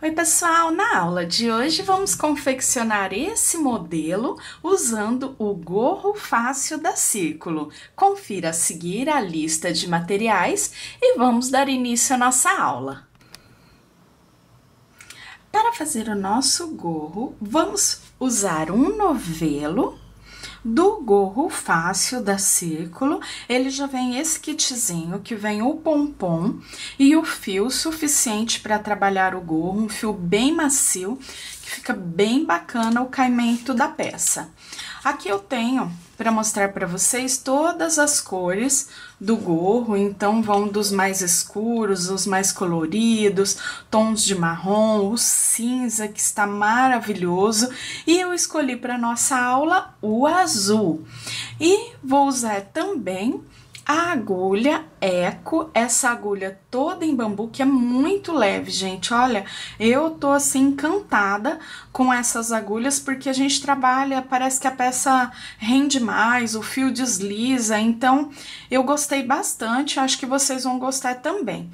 Oi pessoal, na aula de hoje vamos confeccionar esse modelo usando o gorro fácil da Círculo. Confira a seguir a lista de materiais e vamos dar início à nossa aula. Para fazer o nosso gorro, vamos usar um novelo do gorro fácil da Círculo, ele já vem esse kitzinho que vem o pompom e o fio suficiente para trabalhar o gorro, um fio bem macio, que fica bem bacana o caimento da peça. Aqui eu tenho para mostrar para vocês todas as cores do gorro, então vão dos mais escuros, os mais coloridos, tons de marrom, o cinza que está maravilhoso, e eu escolhi para nossa aula o azul. E vou usar também a agulha Eco, essa agulha toda em bambu, que é muito leve, gente. Olha, eu tô assim encantada com essas agulhas, porque a gente trabalha, parece que a peça rende mais, o fio desliza, então eu gostei bastante, acho que vocês vão gostar também.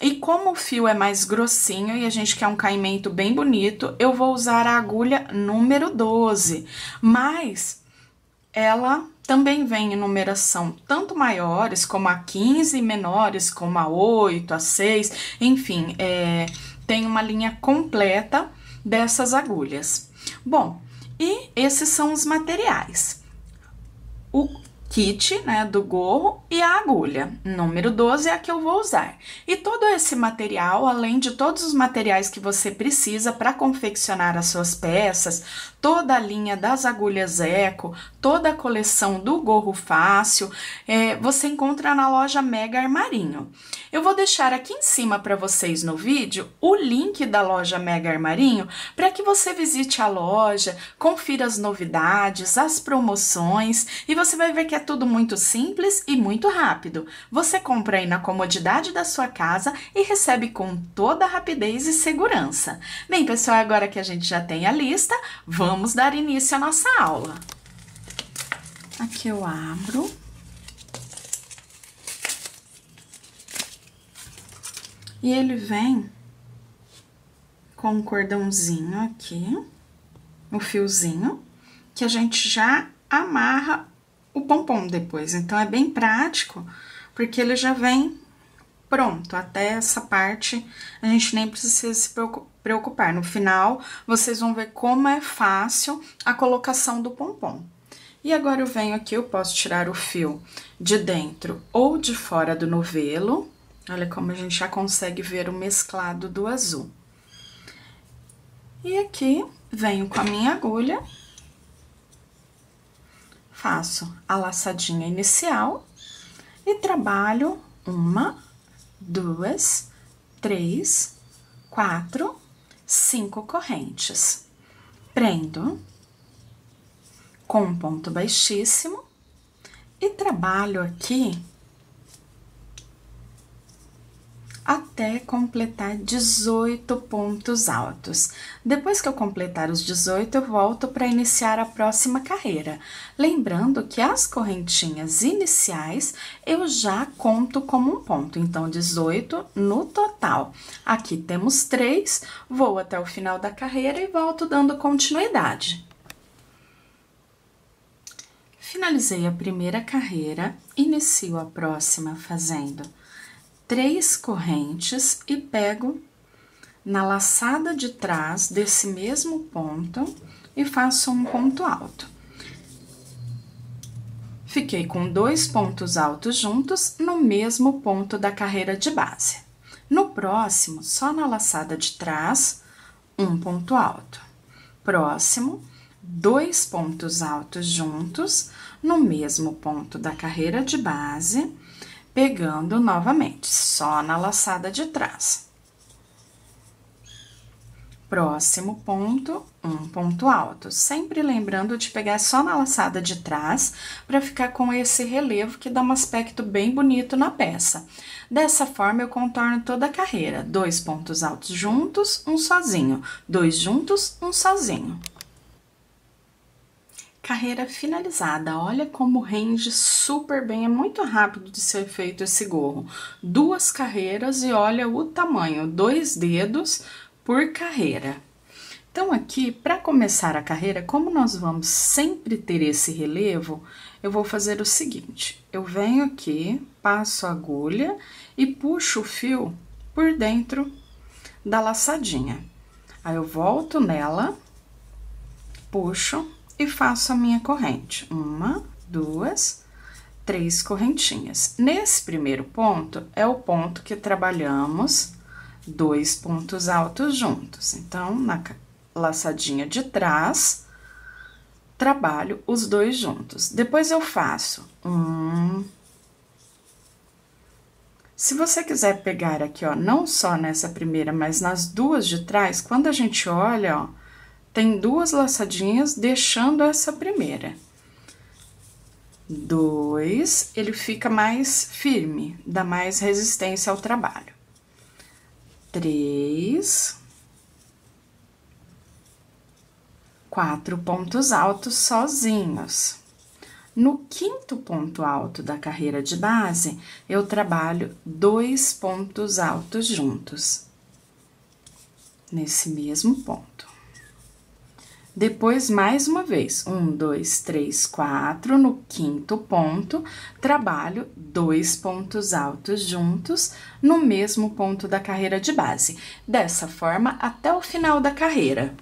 E como o fio é mais grossinho e a gente quer um caimento bem bonito, eu vou usar a agulha número 12, mas ela também vem em numeração tanto maiores como a 15 e menores como a 8, a 6, enfim, é, tem uma linha completa dessas agulhas. Bom, e esses são os materiais. O kit, né, do gorro e a agulha. Número 12 é a que eu vou usar. E todo esse material, além de todos os materiais que você precisa para confeccionar as suas peças, toda a linha das agulhas Eco, toda a coleção do gorro fácil, é, você encontra na loja Mega Armarinho. Eu vou deixar aqui em cima para vocês no vídeo o link da loja Mega Armarinho para que você visite a loja, confira as novidades, as promoções e você vai ver que é tudo muito simples e muito rápido. Você compra aí na comodidade da sua casa e recebe com toda rapidez e segurança. Bem, pessoal, agora que a gente já tem a lista, vamos dar início à nossa aula. Aqui eu abro. E ele vem com um cordãozinho aqui, um fiozinho, que a gente já amarra o pompom depois. Então, é bem prático, porque ele já vem pronto. Até essa parte, a gente nem precisa se preocupar. No final, vocês vão ver como é fácil a colocação do pompom. E agora eu venho aqui, eu posso tirar o fio de dentro ou de fora do novelo. Olha como a gente já consegue ver o mesclado do azul. E aqui, venho com a minha agulha faço a laçadinha inicial e trabalho uma, duas, três, quatro, cinco correntes. Prendo com um ponto baixíssimo e trabalho aqui até completar 18 pontos altos. Depois que eu completar os 18, eu volto para iniciar a próxima carreira. Lembrando que as correntinhas iniciais eu já conto como um ponto, então 18 no total. Aqui temos três, vou até o final da carreira e volto dando continuidade. Finalizei a primeira carreira, inicio a próxima fazendo três correntes e pego na laçada de trás desse mesmo ponto e faço um ponto alto. Fiquei com dois pontos altos juntos no mesmo ponto da carreira de base. No próximo, só na laçada de trás, um ponto alto. Próximo, dois pontos altos juntos no mesmo ponto da carreira de base pegando novamente, só na laçada de trás. Próximo ponto, um ponto alto. Sempre lembrando de pegar só na laçada de trás, para ficar com esse relevo que dá um aspecto bem bonito na peça. Dessa forma, eu contorno toda a carreira. Dois pontos altos juntos, um sozinho. Dois juntos, um sozinho. Carreira finalizada. Olha como rende super bem. É muito rápido de ser feito esse gorro. Duas carreiras e olha o tamanho. Dois dedos por carreira. Então, aqui, para começar a carreira, como nós vamos sempre ter esse relevo, eu vou fazer o seguinte: eu venho aqui, passo a agulha e puxo o fio por dentro da laçadinha. Aí eu volto nela, puxo e faço a minha corrente. Uma, duas, três correntinhas. Nesse primeiro ponto, é o ponto que trabalhamos dois pontos altos juntos. Então, na laçadinha de trás, trabalho os dois juntos. Depois eu faço um. Se você quiser pegar aqui, ó, não só nessa primeira, mas nas duas de trás, quando a gente olha, ó, tem duas laçadinhas deixando essa primeira. Dois, ele fica mais firme, dá mais resistência ao trabalho. Três, quatro pontos altos sozinhos. No quinto ponto alto da carreira de base, eu trabalho dois pontos altos juntos, nesse mesmo ponto. Depois, mais uma vez, um, dois, três, quatro, no quinto ponto, trabalho dois pontos altos juntos no mesmo ponto da carreira de base. Dessa forma, até o final da carreira.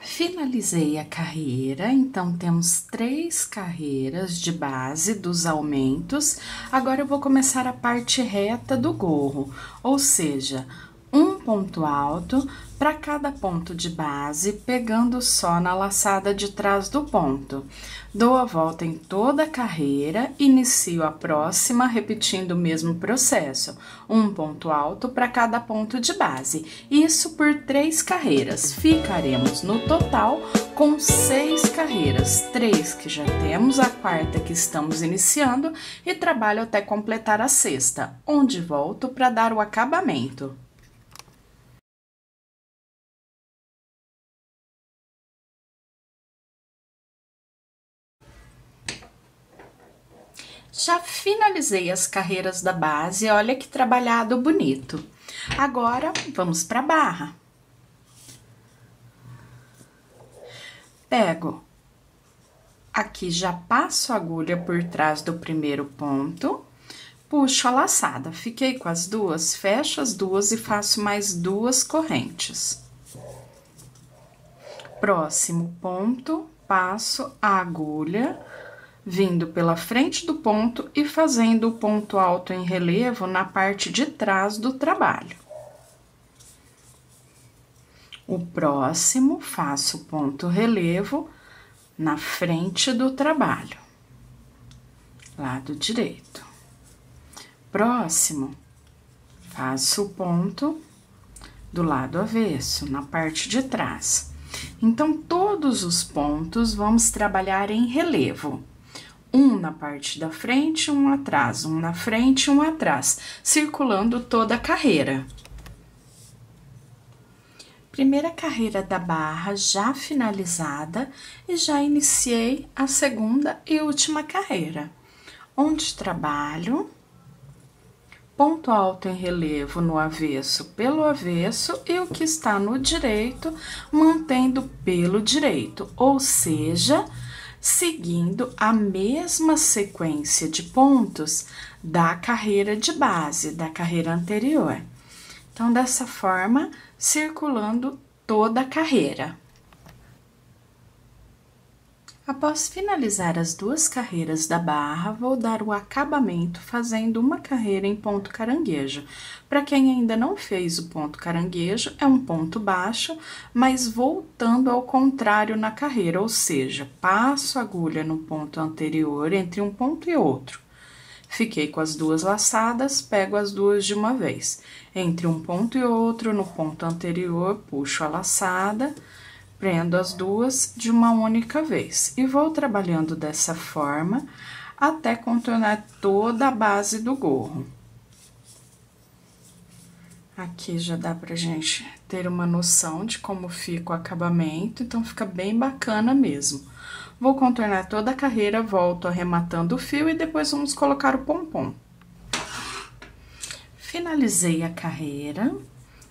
Finalizei a carreira, então temos três carreiras de base dos aumentos. Agora eu vou começar a parte reta do gorro, ou seja, um ponto alto para cada ponto de base, pegando só na laçada de trás do ponto. Dou a volta em toda a carreira, inicio a próxima repetindo o mesmo processo, um ponto alto para cada ponto de base. Isso por três carreiras. Ficaremos no total com seis carreiras, três que já temos, a quarta que estamos iniciando e trabalho até completar a sexta, onde volto para dar o acabamento. Já finalizei as carreiras da base, olha que trabalhado bonito. Agora, vamos para a barra. Pego aqui, já passo a agulha por trás do primeiro ponto, puxo a laçada. Fiquei com as duas, fecho as duas e faço mais duas correntes. Próximo ponto, passo a agulha vindo pela frente do ponto e fazendo o ponto alto em relevo na parte de trás do trabalho. O próximo, faço o ponto relevo na frente do trabalho, lado direito. Próximo, faço o ponto do lado avesso, na parte de trás. Então, todos os pontos vamos trabalhar em relevo um na parte da frente, um atrás, um na frente, um atrás, circulando toda a carreira. Primeira carreira da barra já finalizada e já iniciei a segunda e última carreira, onde trabalho? Ponto alto em relevo no avesso pelo avesso e o que está no direito mantendo pelo direito, ou seja, seguindo a mesma sequência de pontos da carreira de base, da carreira anterior. Então, dessa forma, circulando toda a carreira. Após finalizar as duas carreiras da barra, vou dar o acabamento fazendo uma carreira em ponto caranguejo. Para quem ainda não fez o ponto caranguejo, é um ponto baixo, mas voltando ao contrário na carreira, ou seja, passo a agulha no ponto anterior entre um ponto e outro. Fiquei com as duas laçadas, pego as duas de uma vez. Entre um ponto e outro, no ponto anterior, puxo a laçada prendo as duas de uma única vez e vou trabalhando dessa forma até contornar toda a base do gorro. Aqui já dá pra gente ter uma noção de como fica o acabamento, então fica bem bacana mesmo. Vou contornar toda a carreira, volto arrematando o fio e depois vamos colocar o pompom. Finalizei a carreira,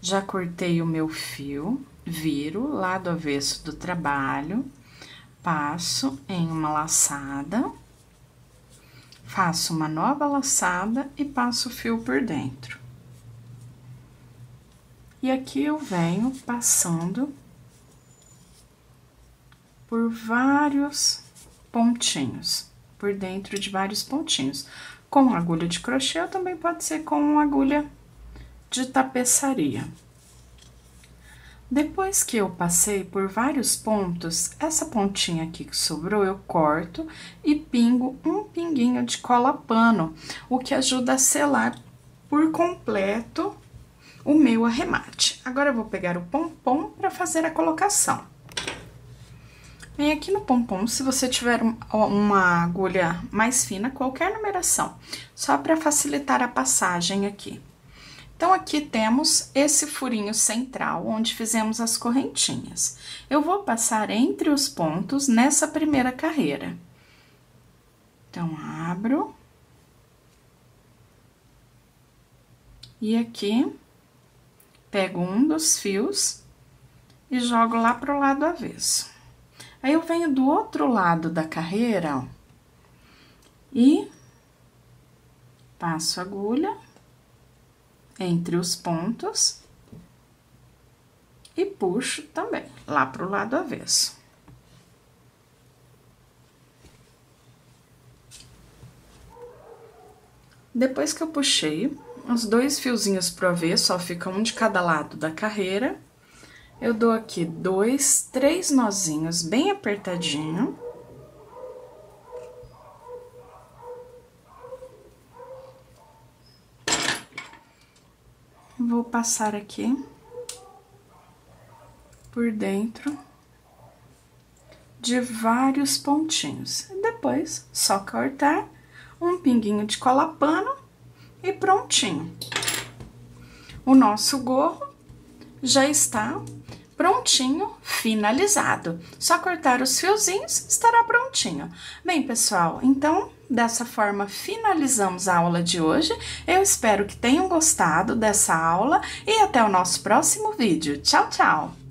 Já cortei o meu fio, viro lá do avesso do trabalho, passo em uma laçada, faço uma nova laçada e passo o fio por dentro. E aqui eu venho passando por vários pontinhos, por dentro de vários pontinhos. Com agulha de crochê, ou também pode ser com agulha de tapeçaria. Depois que eu passei por vários pontos, essa pontinha aqui que sobrou, eu corto e pingo um pinguinho de cola pano, o que ajuda a selar por completo o meu arremate. Agora, eu vou pegar o pompom para fazer a colocação. Vem aqui no pompom, se você tiver uma agulha mais fina, qualquer numeração, só para facilitar a passagem aqui. Então, aqui temos esse furinho central, onde fizemos as correntinhas. Eu vou passar entre os pontos nessa primeira carreira. Então, abro. E aqui, pego um dos fios e jogo lá pro lado avesso. Aí, eu venho do outro lado da carreira, ó, e passo agulha entre os pontos e puxo também lá pro lado avesso. Depois que eu puxei os dois fiozinhos pro avesso, ó, fica um de cada lado da carreira, eu dou aqui dois, três nozinhos bem apertadinho. Vou passar aqui por dentro de vários pontinhos. Depois, só cortar um pinguinho de cola pano e prontinho. O nosso gorro já está prontinho, finalizado. Só cortar os fiozinhos, estará prontinho. Bem, pessoal, então, dessa forma, finalizamos a aula de hoje. Eu espero que tenham gostado dessa aula e até o nosso próximo vídeo. Tchau, tchau!